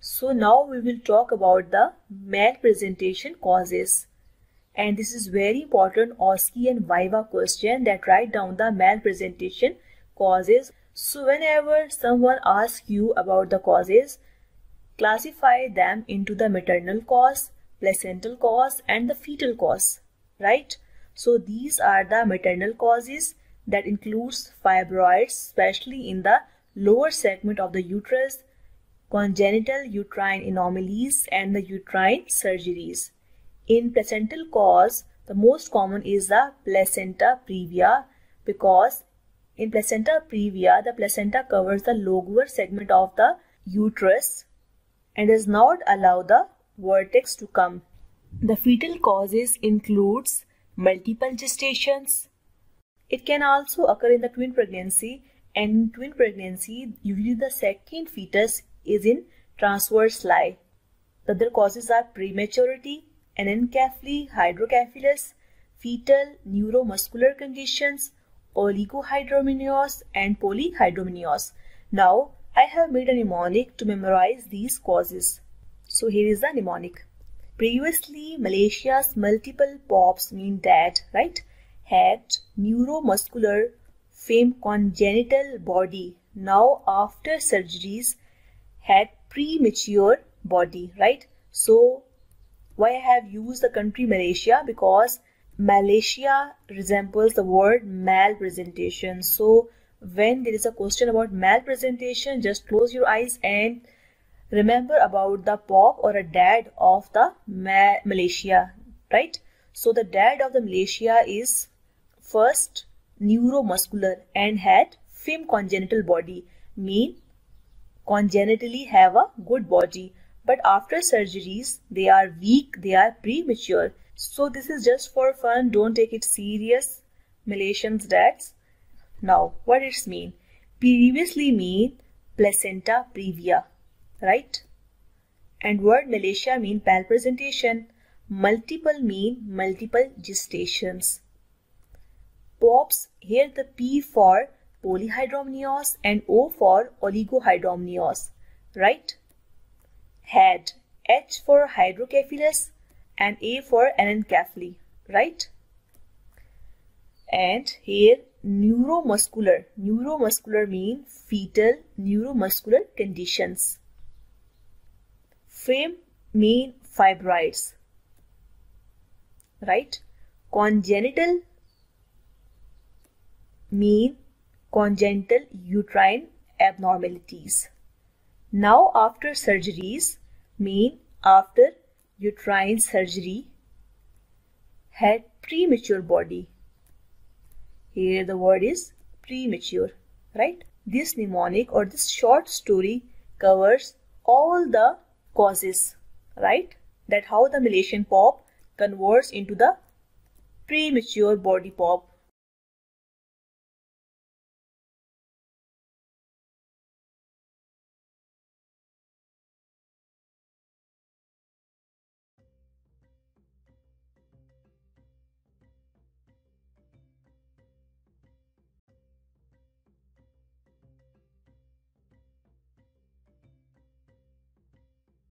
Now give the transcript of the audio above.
So now we will talk about the malpresentation causes. And this is very important OSCE and Viva question that write down the malpresentation causes. So whenever someone asks you about the causes, classify them into the maternal cause, placental cause and the fetal cause, right? So these are the maternal causes that includes fibroids, especially in the lower segment of the uterus, congenital uterine anomalies and the uterine surgeries. In placental cause, the most common is the placenta previa because in placenta previa, the placenta covers the lower segment of the uterus and does not allow the vertex to come. The fetal causes includes multiple gestations. It can also occur in the twin pregnancy and in twin pregnancy, usually the second fetus is in transverse lie. The other causes are prematurity, anencephaly, hydrocephalus, fetal neuromuscular conditions, oligohydramnios and polyhydramnios. Now, I have made a mnemonic to memorize these causes. So here is the mnemonic. Previously, Malaysia's multiple POPs mean that, right, had neuromuscular fame congenital body. Now, after surgeries, had premature body, right? So, why I have used the country Malaysia? Because Malaysia resembles the word malpresentation. So, when there is a question about malpresentation, just close your eyes and remember about the pop or a dad of the Ma Malaysia, right? So the dad of the Malaysia is first neuromuscular and had fem congenital body, mean congenitally have a good body. But after surgeries, they are weak, they are premature. So this is just for fun, don't take it serious, Malaysians dads. Now, what it's mean? Previously mean placenta previa right? And word Malaysia mean malpresentation. Multiple mean multiple gestations. POPs, here the P for polyhydramnios and O for oligohydramnios, right? Had H for hydrocephalus and A for anencephaly, right? And here neuromuscular. Neuromuscular mean fetal neuromuscular conditions. Fame mean fibroids, right? Congenital mean congenital uterine abnormalities. Now after surgeries mean after uterine surgery had premature body. Here the word is premature, right? This mnemonic or this short story covers all the causes, right? That how the Malaysian pop converts into the premature body pop